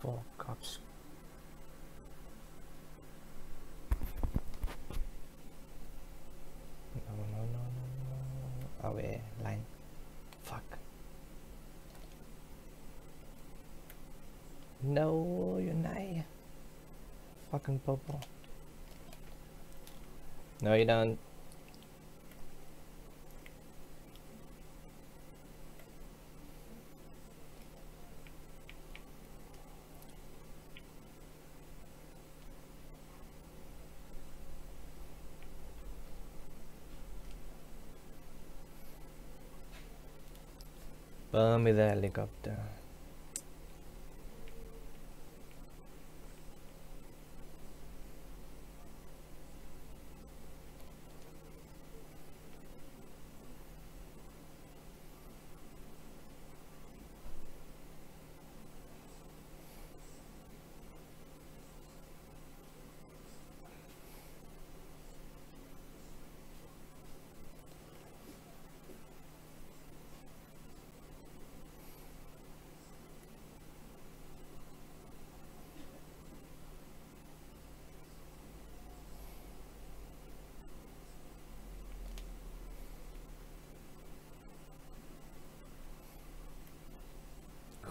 four cups. No no no no no away line. Fuck. No you're not fucking purple. No you don't. Me the helicopter.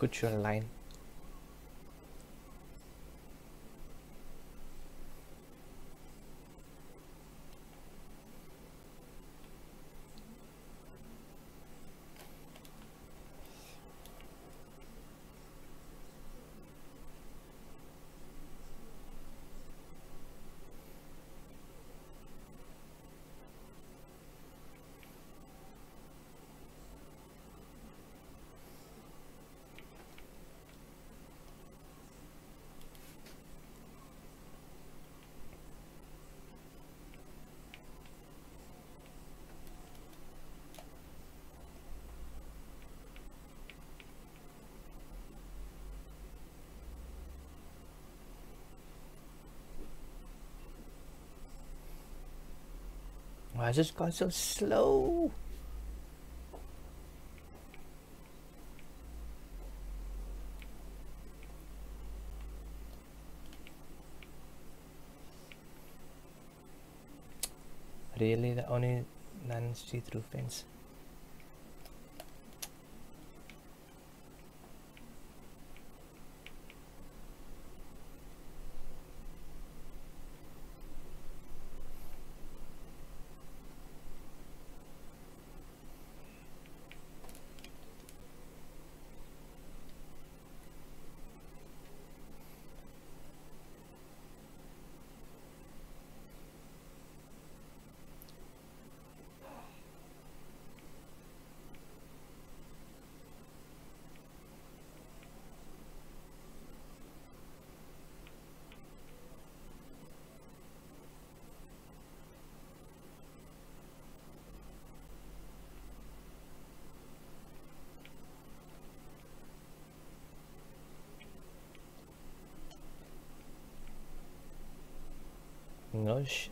Put your line. Why is this guy so slow? Really, the only non-see-through fence? nós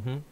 Mm-hmm.